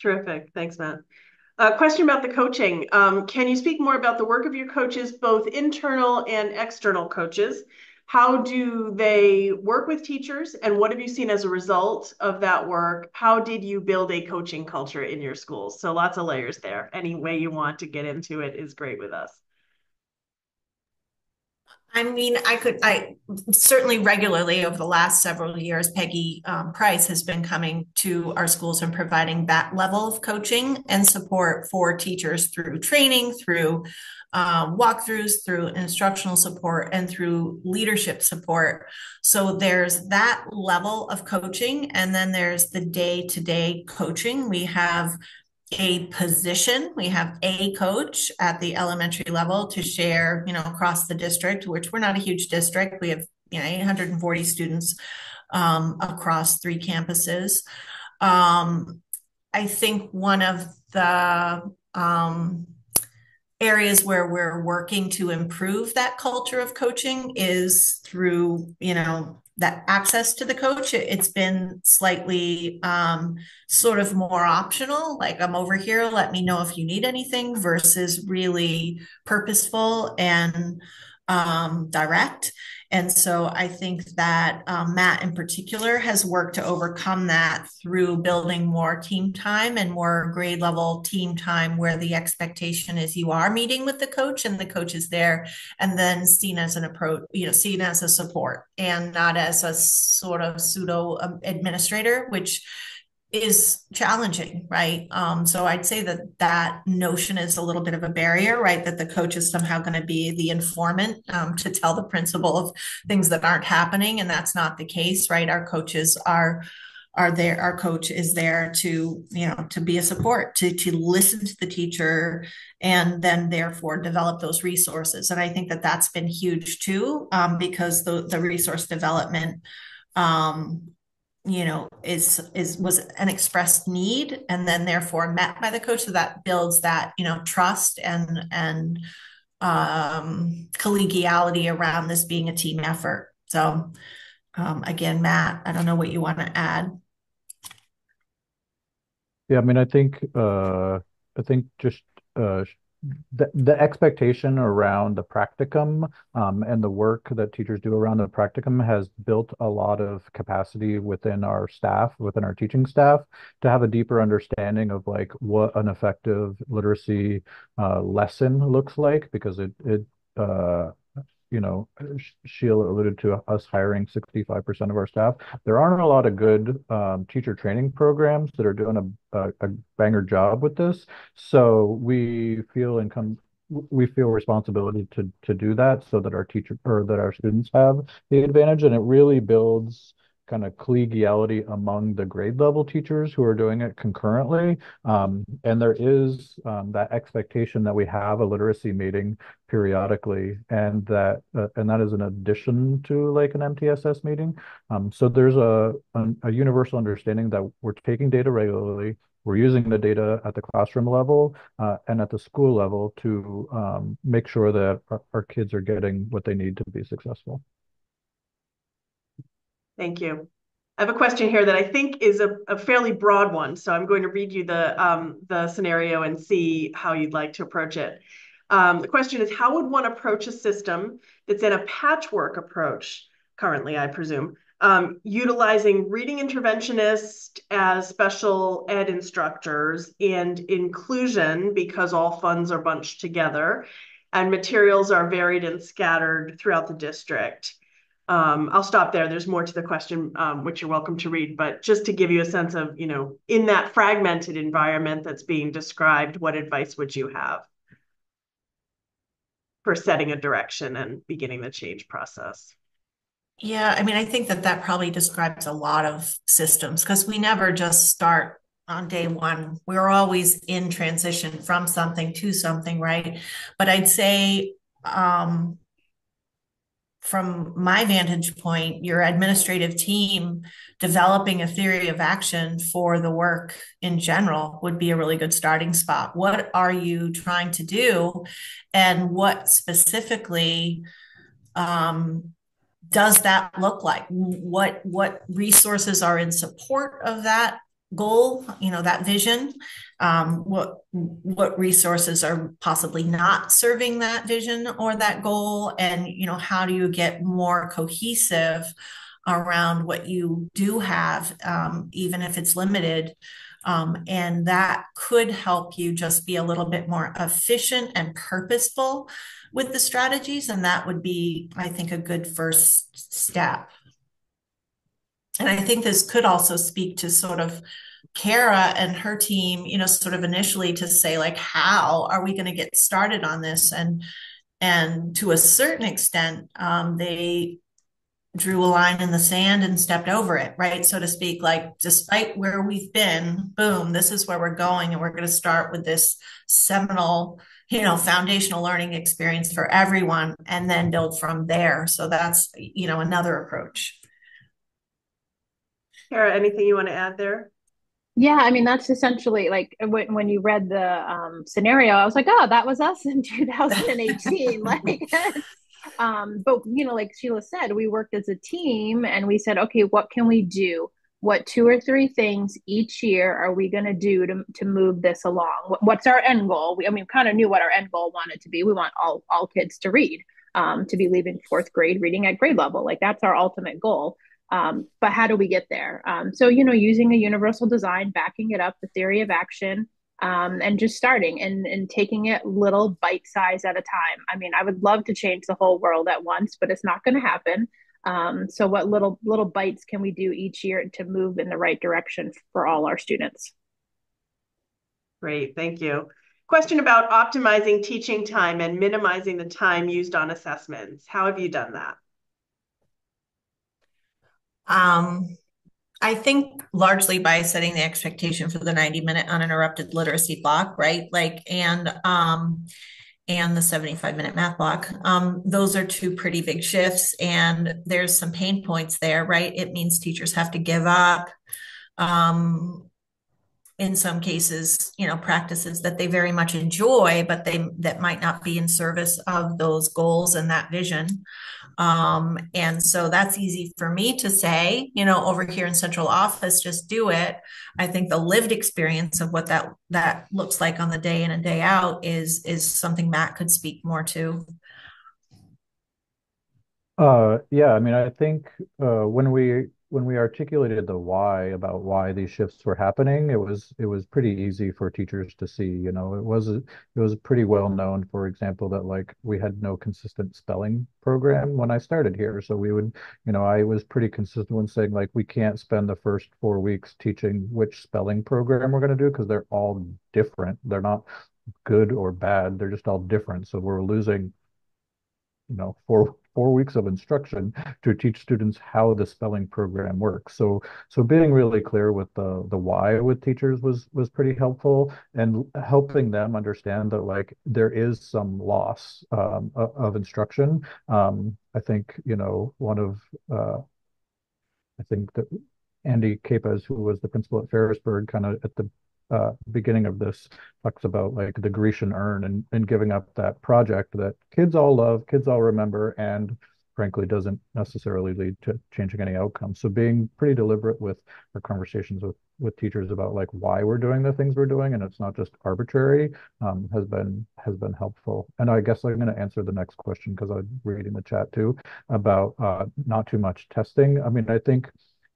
S5: terrific. Thanks, Matt. Uh, question about the coaching. Um, can you speak more about the work of your coaches, both internal and external coaches? How do they work with teachers? And what have you seen as a result of that work? How did you build a coaching culture in your schools? So lots of layers there. Any way you want to get into it is great with us.
S2: I mean, I could, I certainly regularly over the last several years, Peggy um, Price has been coming to our schools and providing that level of coaching and support for teachers through training, through um, walkthroughs, through instructional support, and through leadership support. So there's that level of coaching. And then there's the day to day coaching. We have a position. We have a coach at the elementary level to share, you know, across the district, which we're not a huge district. We have, you know, 840 students um, across three campuses. Um, I think one of the um, areas where we're working to improve that culture of coaching is through, you know, that access to the coach it's been slightly um, sort of more optional like i'm over here let me know if you need anything versus really purposeful and um, direct and so I think that um, Matt in particular has worked to overcome that through building more team time and more grade level team time where the expectation is you are meeting with the coach and the coach is there and then seen as an approach, you know, seen as a support and not as a sort of pseudo um, administrator, which is challenging, right? Um, so I'd say that that notion is a little bit of a barrier, right? That the coach is somehow going to be the informant um, to tell the principal of things that aren't happening, and that's not the case, right? Our coaches are are there. Our coach is there to you know to be a support, to to listen to the teacher, and then therefore develop those resources. And I think that that's been huge too, um, because the the resource development um, you know is is was an expressed need and then therefore met by the coach. So that builds that you know trust and and um collegiality around this being a team effort. So um again matt i don't know what you want to add.
S4: Yeah i mean i think uh i think just uh the, the expectation around the practicum um, and the work that teachers do around the practicum has built a lot of capacity within our staff, within our teaching staff, to have a deeper understanding of like what an effective literacy uh, lesson looks like, because it it uh, you know, Sheila alluded to us hiring 65% of our staff. There aren't a lot of good um, teacher training programs that are doing a, a, a, banger job with this. So we feel income we feel responsibility to to do that so that our teacher or that our students have the advantage and it really builds kind of collegiality among the grade level teachers who are doing it concurrently. Um, and there is um, that expectation that we have a literacy meeting periodically, and that uh, and that is an addition to like an MTSS meeting. Um, so there's a, a, a universal understanding that we're taking data regularly. We're using the data at the classroom level uh, and at the school level to um, make sure that our, our kids are getting what they need to be successful.
S5: Thank you. I have a question here that I think is a, a fairly broad one. So I'm going to read you the, um, the scenario and see how you'd like to approach it. Um, the question is, how would one approach a system that's in a patchwork approach currently, I presume, um, utilizing reading interventionists as special ed instructors and inclusion because all funds are bunched together and materials are varied and scattered throughout the district? Um, I'll stop there. There's more to the question, um, which you're welcome to read, but just to give you a sense of, you know, in that fragmented environment that's being described, what advice would you have for setting a direction and beginning the change process?
S2: Yeah, I mean, I think that that probably describes a lot of systems because we never just start on day one. We're always in transition from something to something, right? But I'd say, um, from my vantage point, your administrative team developing a theory of action for the work in general would be a really good starting spot. What are you trying to do? And what specifically um, does that look like? What, what resources are in support of that goal, you know, that vision? um, what what resources are possibly not serving that vision or that goal and you know how do you get more cohesive around what you do have um, even if it's limited um, and that could help you just be a little bit more efficient and purposeful with the strategies and that would be i think a good first step and i think this could also speak to sort of Kara and her team, you know, sort of initially to say like, how are we going to get started on this? And and to a certain extent, um, they drew a line in the sand and stepped over it, right, so to speak. Like, despite where we've been, boom, this is where we're going, and we're going to start with this seminal, you know, foundational learning experience for everyone, and then build from there. So that's you know another approach.
S5: Kara, anything you want to add there?
S3: Yeah, I mean that's essentially like when when you read the um, scenario, I was like, oh, that was us in 2018. like, um, but you know, like Sheila said, we worked as a team and we said, okay, what can we do? What two or three things each year are we going to do to to move this along? What's our end goal? We, I mean, kind of knew what our end goal wanted to be. We want all all kids to read, um, to be leaving fourth grade reading at grade level. Like that's our ultimate goal. Um, but how do we get there? Um, so, you know, using a universal design, backing it up, the theory of action, um, and just starting and, and taking it little bite size at a time. I mean, I would love to change the whole world at once, but it's not going to happen. Um, so, what little little bites can we do each year to move in the right direction for all our students?
S5: Great, thank you. Question about optimizing teaching time and minimizing the time used on assessments. How have you done that?
S2: Um, I think largely by setting the expectation for the 90 minute uninterrupted literacy block, right? Like, and, um, and the 75 minute math block. Um, those are two pretty big shifts, and there's some pain points there, right? It means teachers have to give up. Um, in some cases, you know, practices that they very much enjoy, but they that might not be in service of those goals and that vision. Um, and so that's easy for me to say, you know, over here in central office, just do it. I think the lived experience of what that that looks like on the day in and day out is is something Matt could speak more to.
S4: Uh, yeah, I mean, I think uh, when we when we articulated the why about why these shifts were happening, it was it was pretty easy for teachers to see. You know, it was it was pretty well mm-hmm. known, for example, that like we had no consistent spelling program when I started here. So we would, you know, I was pretty consistent when saying like we can't spend the first four weeks teaching which spelling program we're going to do because they're all different. They're not good or bad. They're just all different. So we're losing you know four four weeks of instruction to teach students how the spelling program works. So so being really clear with the the why with teachers was was pretty helpful and helping them understand that like there is some loss um, of instruction. Um, I think you know one of uh, I think that Andy Capes, who was the principal at Ferrisburgh, kind of at the uh, beginning of this talks about like the Grecian urn and, and giving up that project that kids all love, kids all remember, and frankly doesn't necessarily lead to changing any outcomes. So being pretty deliberate with our conversations with with teachers about like why we're doing the things we're doing and it's not just arbitrary um, has been has been helpful. And I guess I'm going to answer the next question because I'm reading the chat too about uh, not too much testing. I mean, I think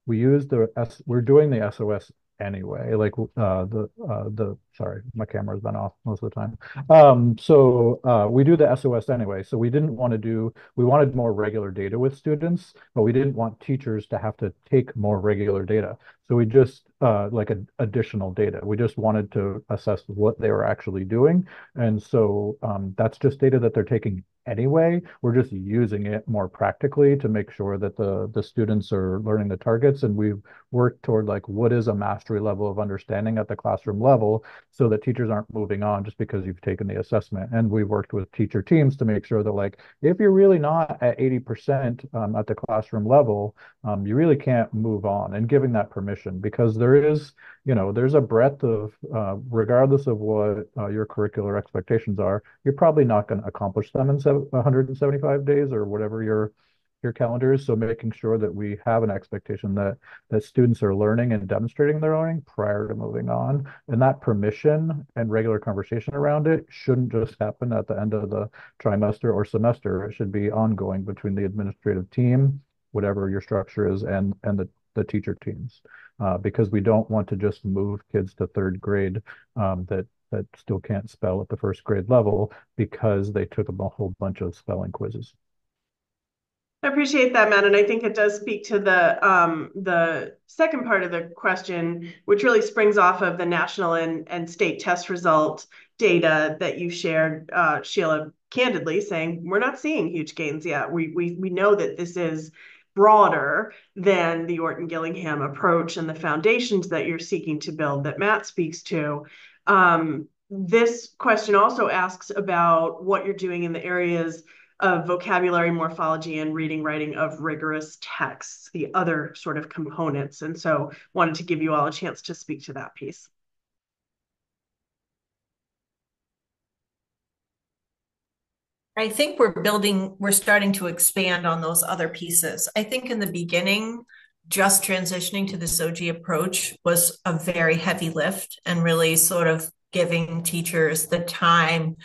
S4: we use the S, we're doing the SOS anyway. Like uh, the uh, the sorry, my camera's been off most of the time. Um, so uh, we do the SOS anyway. So we didn't want to do we wanted more regular data with students, but we didn't want teachers to have to take more regular data. So we just uh, like a, additional data. We just wanted to assess what they were actually doing, and so um, that's just data that they're taking anyway. We're just using it more practically to make sure that the the students are learning the targets, and we've worked toward like what is a mastery level of understanding at the classroom level, so that teachers aren't moving on just because you've taken the assessment. And we've worked with teacher teams to make sure that like if you're really not at 80% um, at the classroom level, um, you really can't move on, and giving that permission because there is you know there's a breadth of uh, regardless of what uh, your curricular expectations are, you're probably not going to accomplish them in 175 days or whatever your your calendars. So making sure that we have an expectation that that students are learning and demonstrating their learning prior to moving on. And that permission and regular conversation around it shouldn't just happen at the end of the trimester or semester. It should be ongoing between the administrative team, whatever your structure is, and and the, the teacher teams. Uh, because we don't want to just move kids to third grade um, that that still can't spell at the first grade level because they took a whole bunch of spelling quizzes.
S5: I appreciate that, Matt, and I think it does speak to the um, the second part of the question, which really springs off of the national and, and state test result data that you shared, uh, Sheila, candidly saying we're not seeing huge gains yet. We we we know that this is broader than the Orton Gillingham approach and the foundations that you're seeking to build that Matt speaks to. Um, this question also asks about what you're doing in the areas of vocabulary, morphology, and reading, writing of rigorous texts, the other sort of components. And so wanted to give you all a chance to speak to that piece.
S2: I think we're building, we're starting to expand on those other pieces. I think in the beginning, just transitioning to the SOGI approach was a very heavy lift and really sort of giving teachers the time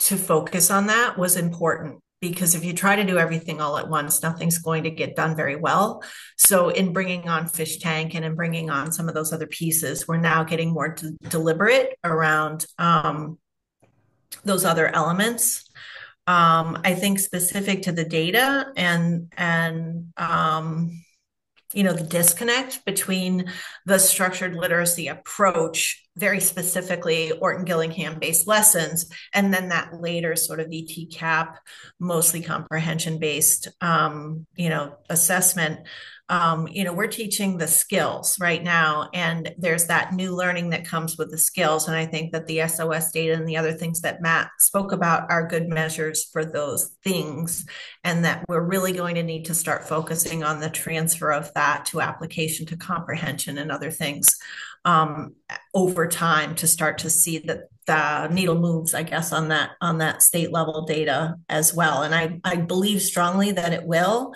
S2: to focus on that was important because if you try to do everything all at once, nothing's going to get done very well. So, in bringing on Fish Tank and in bringing on some of those other pieces, we're now getting more deliberate around um, those other elements. Um, I think specific to the data and and um, you know the disconnect between the structured literacy approach very specifically Orton Gillingham based lessons, and then that later sort of VT CAP, mostly comprehension based, um, you know, assessment. Um, you know, we're teaching the skills right now, and there's that new learning that comes with the skills. And I think that the SOS data and the other things that Matt spoke about are good measures for those things, and that we're really going to need to start focusing on the transfer of that to application to comprehension and other things um, over time to start to see that the needle moves, I guess, on that on that state level data as well. And I I believe strongly that it will.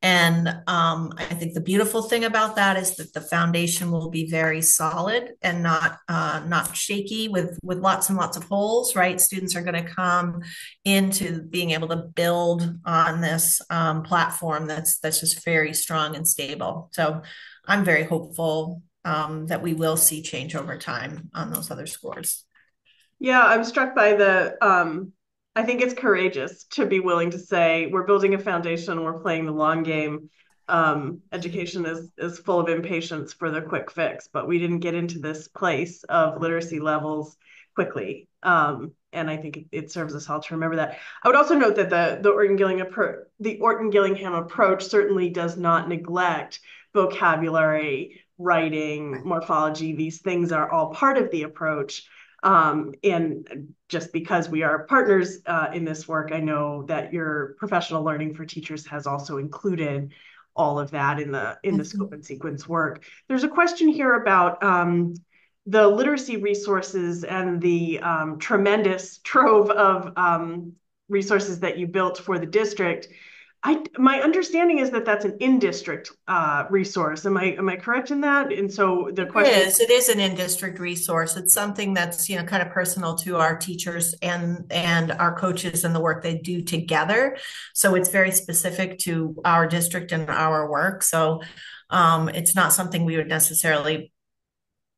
S2: And um, I think the beautiful thing about that is that the foundation will be very solid and not uh, not shaky with with lots and lots of holes. Right, students are going to come into being able to build on this um, platform that's that's just very strong and stable. So I'm very hopeful um, that we will see change over time on those other scores.
S5: Yeah, I'm struck by the. I think it's courageous to be willing to say we're building a foundation, we're playing the long game. Um, education is is full of impatience for the quick fix, but we didn't get into this place of literacy levels quickly. Um, and I think it, serves us all to remember that. I would also note that the the Orton Gillingham approach, the Orton Gillingham approach certainly does not neglect vocabulary writing, morphology, these things are all part of the approach. Um, and just because we are partners uh, in this work, I know that your professional learning for teachers has also included all of that in the in the scope and sequence work. There's a question here about um, the literacy resources and the um, tremendous trove of um, resources that you built for the district. I my understanding is that that's an in-district uh, resource. Am I am I correct in that? And so the question
S2: it is it is an in-district resource. It's something that's you know kind of personal to our teachers and and our coaches and the work they do together. So it's very specific to our district and our work. So um, it's not something we would necessarily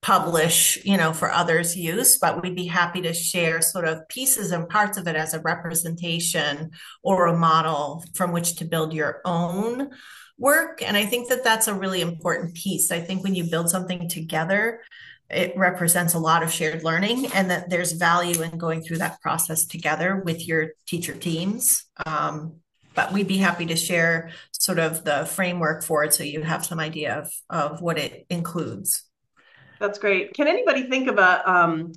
S2: publish, you know, for others' use, but we'd be happy to share sort of pieces and parts of it as a representation or a model from which to build your own work. And I think that that's a really important piece. I think when you build something together, it represents a lot of shared learning and that there's value in going through that process together with your teacher teams. Um, but we'd be happy to share sort of the framework for it so you have some idea of, of what it includes.
S5: That's great. Can anybody think of a um,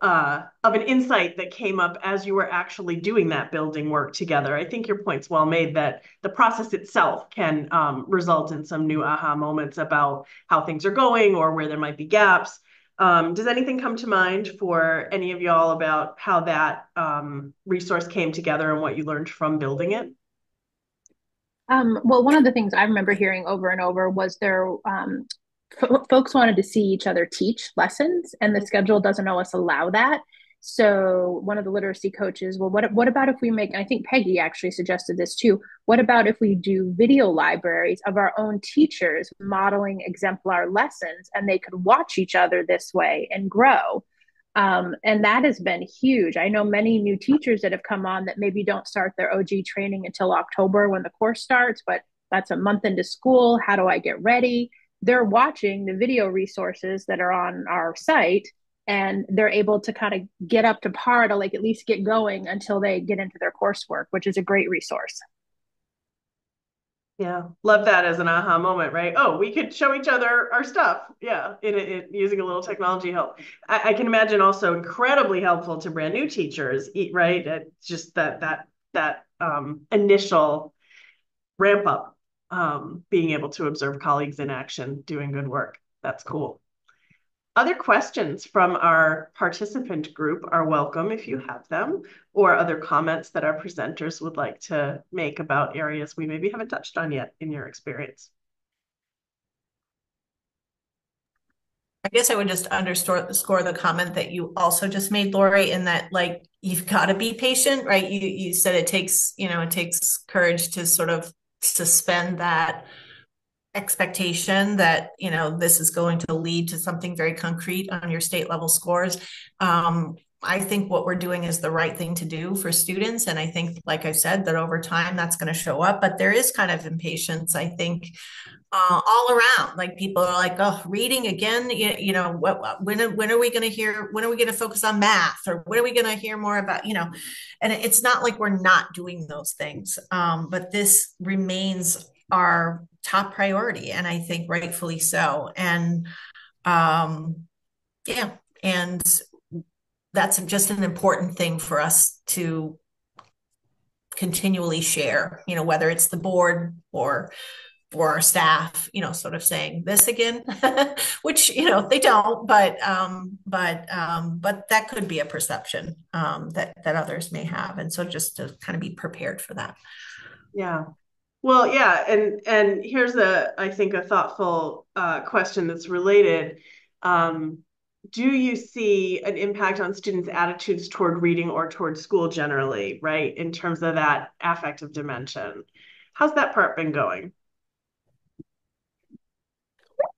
S5: uh, of an insight that came up as you were actually doing that building work together? I think your point's well made that the process itself can um, result in some new aha moments about how things are going or where there might be gaps. Um, does anything come to mind for any of y'all about how that um, resource came together and what you learned from building it?
S3: Um, well, one of the things I remember hearing over and over was there um, folks wanted to see each other teach lessons and the schedule doesn't always allow that. So one of the literacy coaches well what, what about if we make i think peggy actually suggested this too what about if we do video libraries of our own teachers modeling exemplar lessons and they could watch each other this way and grow? Um, and that has been huge. I know many new teachers that have come on that maybe don't start their og training until october when the course starts but that's a month into school. How do i get ready they're watching the video resources that are on our site and they're able to kind of get up to par to like at least get going until they get into their coursework which is a great resource.
S5: Yeah love that as an aha moment right? Oh we could show each other our stuff. Yeah in, in using a little technology help. I, I, can imagine also incredibly helpful to brand new teachers right? It's just that that that um, initial ramp up um, being able to observe colleagues in action doing good work. That's cool. Other questions from our participant group are welcome if you have them, or other comments that our presenters would like to make about areas we maybe haven't touched on yet in your experience.
S2: I guess I would just underscore score the comment that you also just made, Lori, in that like you've got to be patient, right? You you said it takes, you know, it takes courage to sort of suspend that expectation that you know this is going to lead to something very concrete on your state level scores. Um, I think what we're doing is the right thing to do for students. And I think, like I said, that over time that's going to show up. But there is kind of impatience, I think, uh, all around. Like people are like, oh, reading again. You, you know, what, when, when are we going to hear, when are we going to focus on math or when are we going to hear more about, you know, and it's not like we're not doing those things. Um, but this remains our top priority. And I think rightfully so. And um, yeah, and that's just an important thing for us to continually share, you know, whether it's the board or for our staff, you know, sort of saying this again, which, you know, they don't, but, um, but, um, but that could be a perception, um, that, that others may have. And so just to kind of be prepared for that.
S5: Yeah. Well, yeah. And, and here's a, I think a thoughtful, uh, question that's related. Um, do you see an impact on students' attitudes toward reading or toward school generally, right? In terms of that affective dimension. How's that part been going?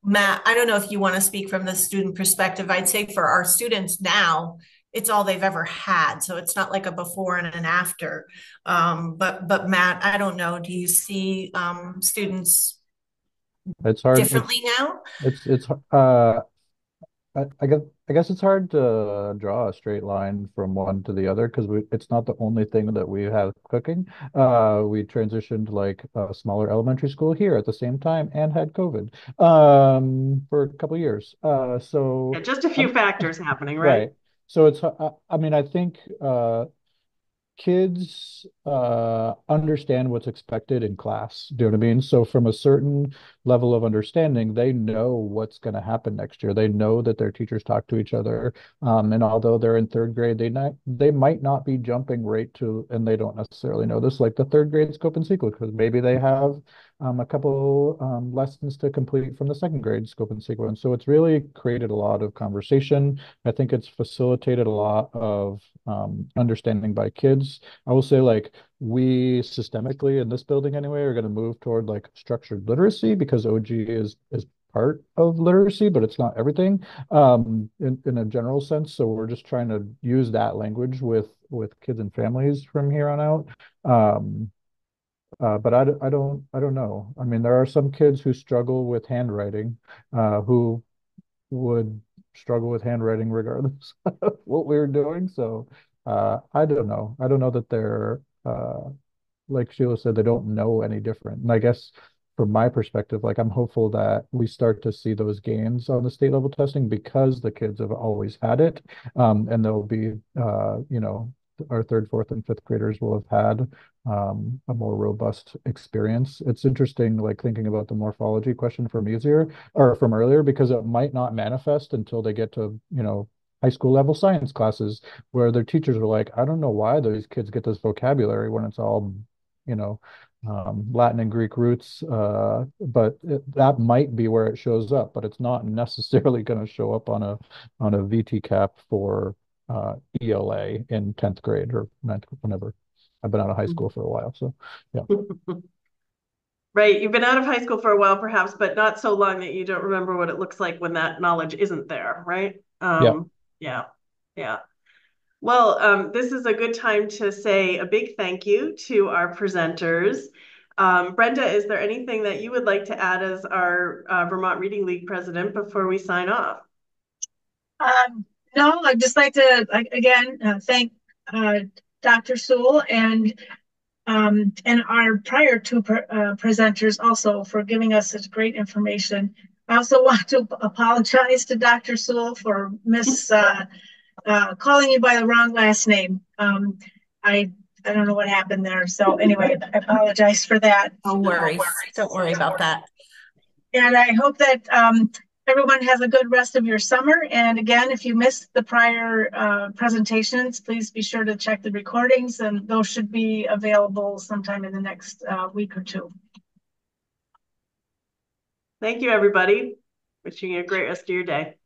S2: Matt, I don't know if you want to speak from the student perspective. I'd say for our students now, it's all they've ever had. So it's not like a before and an after. Um, but but Matt, I don't know. Do you see um, students
S4: it's hard
S2: differently
S4: it's,
S2: now?
S4: It's it's uh I, I guess I guess it's hard to draw a straight line from one to the other because it's not the only thing that we have cooking. Uh, we transitioned like a smaller elementary school here at the same time and had COVID um, for a couple years. Uh, so
S5: yeah, just a few factors happening, right? Right.
S4: So it's I, I mean I think uh, kids uh, understand what's expected in class. Do you know what I mean? So from a certain level of understanding, they know what's going to happen next year. They know that their teachers talk to each other. Um, and although they're in third grade, they not they might not be jumping right to, and they don't necessarily know this, like the third grade scope and sequence, because maybe they have um, a couple um, lessons to complete from the second grade scope and sequence. So it's really created a lot of conversation. I think it's facilitated a lot of um, understanding by kids. I will say like we systemically in this building anyway are going to move toward like structured literacy because OG is is part of literacy, but it's not everything um, in, in a general sense. So we're just trying to use that language with with kids and families from here on out. Um, uh, but I, I don't I don't know. I mean, there are some kids who struggle with handwriting, uh, who would struggle with handwriting regardless of what we were doing. So uh, I don't know. I don't know that they're uh, like Sheila said, they don't know any different. And I guess from my perspective, like I'm hopeful that we start to see those gains on the state level testing because the kids have always had it, um, and there'll be, uh, you know, our third, fourth, and fifth graders will have had um, a more robust experience. It's interesting, like thinking about the morphology question from easier or from earlier, because it might not manifest until they get to, you know, high school level science classes where their teachers are like, I don't know why those kids get this vocabulary when it's all, you know, um, Latin and Greek roots, uh, but it, that might be where it shows up, but it's not necessarily going to show up on a on a VT cap for uh, ELA in 10th grade or 9th, whenever. I've been out of high school for a while, so yeah.
S5: right, you've been out of high school for a while, perhaps, but not so long that you don't remember what it looks like when that knowledge isn't there, right? Um, yeah, yeah, yeah. Well, um, this is a good time to say a big thank you to our presenters. Um, Brenda, is there anything that you would like to add as our uh, Vermont Reading League president before we sign off?
S1: Um, no, I'd just like to, like, again, uh, thank uh, Dr. Soule and um, and our prior two pre uh, presenters also for giving us such great information. I also want to apologize to Dr. Soule for miss uh, uh, calling you by the wrong last name. Um, I I don't know what happened there. So anyway, I apologize for that.
S2: Don't worry. Don't worry, don't worry about that.
S1: And I hope that um, everyone has a good rest of your summer. And again, if you missed the prior uh, presentations, please be sure to check the recordings and those should be available sometime in the next uh, week or two.
S5: Thank you, everybody. Wishing you a great rest of your day.